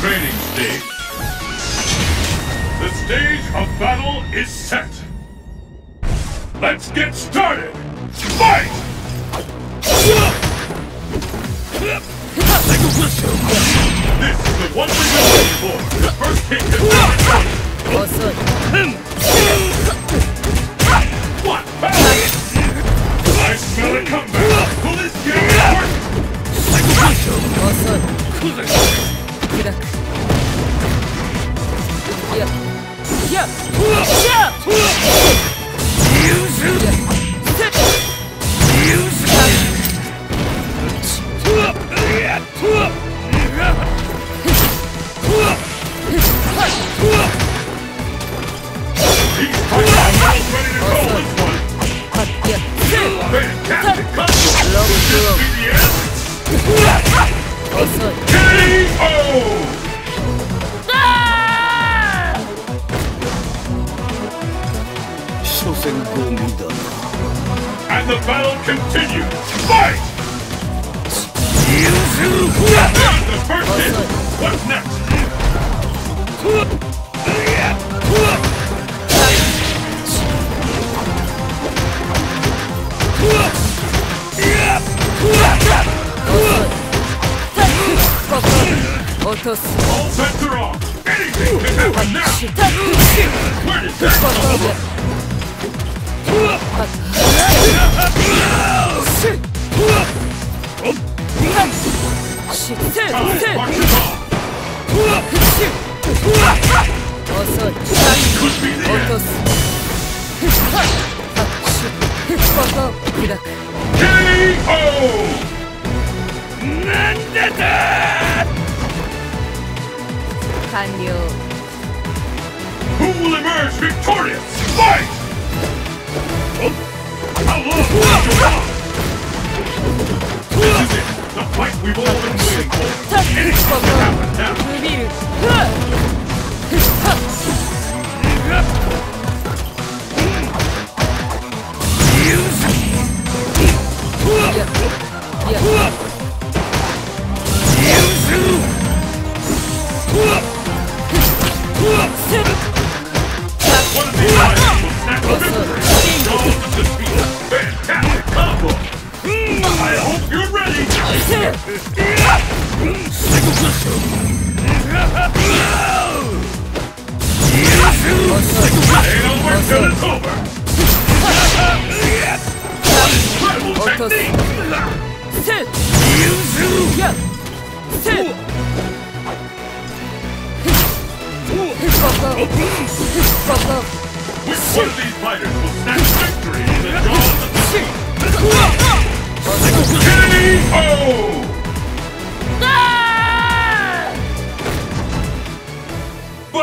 training stage. The stage of battle is set. Let's get started! Fight! This is the one we've been waiting for. The first hit to What? I smell a comeback! 呀出了出 Gomida. And the battle continues! Fight! the first hit! What's next? All bets are off! Anything can happen now! Where did that come from? Who will emerge victorious? Fight! 哦看我 One of these fighters will snatch victory in the of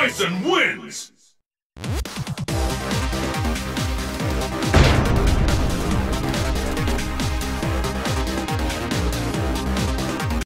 Bison wins!